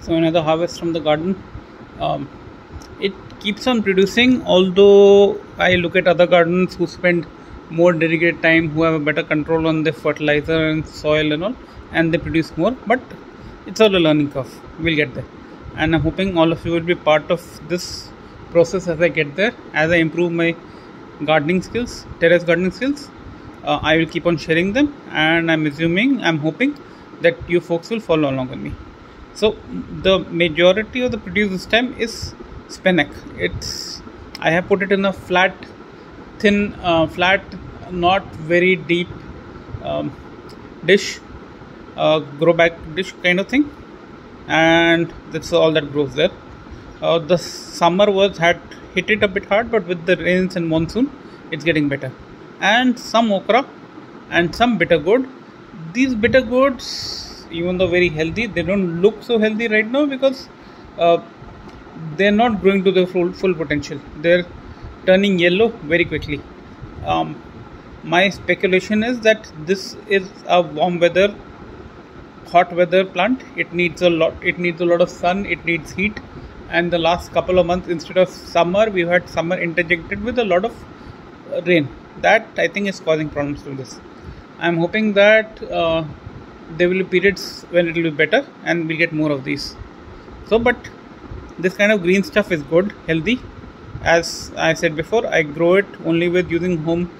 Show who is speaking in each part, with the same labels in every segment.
Speaker 1: so another harvest from the garden. Um, it keeps on producing although i look at other gardens who spend more dedicated time who have a better control on the fertilizer and soil and all and they produce more. But it's all a learning curve. We'll get there. And i'm hoping all of you will be part of this process as i get there as i improve my gardening skills terrace gardening skills. Uh, i will keep on sharing them and i'm assuming i'm hoping that you folks will follow along with me so the majority of the produce stem is spinach. It's i have put it in a flat thin uh, flat not very deep um, dish uh, grow back dish kind of thing. And that's all that grows there. Uh, the summer was had hit it a bit hard but with the rains and monsoon it's getting better. And some okra and some bitter gourd. These bitter gourds even though very healthy they don't look so healthy right now because uh, they're not growing to their full, full potential. They're turning yellow very quickly. Um, my speculation is that this is a warm weather hot weather plant. It needs a lot it needs a lot of sun it needs heat. And the last couple of months instead of summer we've had summer interjected with a lot of uh, rain. That i think is causing problems to this. I'm hoping that uh, there will be periods when it will be better and we'll get more of these. So but this kind of green stuff is good healthy. As i said before i grow it only with using home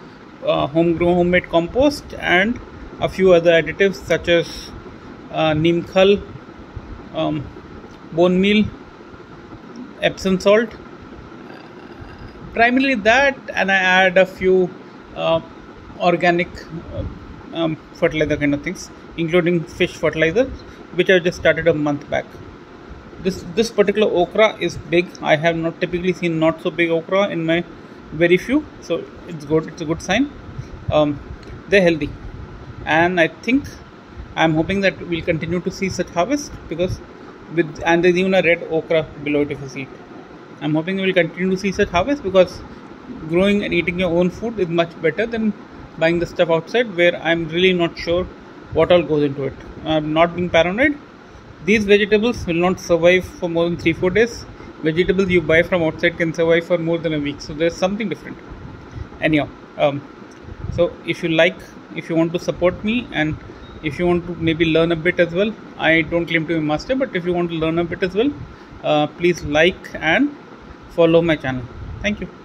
Speaker 1: uh, homegrown homemade compost and a few other additives such as uh, neem khal um, bone meal epsom salt. Primarily that and i add a few uh, organic uh, um, fertilizer kind of things including fish fertilizer which I just started a month back. This this particular okra is big. I have not typically seen not so big okra in my very few so it's good it's a good sign. Um, they're healthy. And I think I'm hoping that we'll continue to see such harvest because with and there's even a red okra below it if you see it. I'm hoping we'll continue to see such harvest because growing and eating your own food is much better than buying the stuff outside where I'm really not sure what all goes into it. I'm not being paranoid. These vegetables will not survive for more than 3 4 days. Vegetables you buy from outside can survive for more than a week. So there's something different. Anyhow, um, so if you like, if you want to support me and if you want to maybe learn a bit as well, I don't claim to be a master, but if you want to learn a bit as well, uh, please like and follow my channel. Thank you.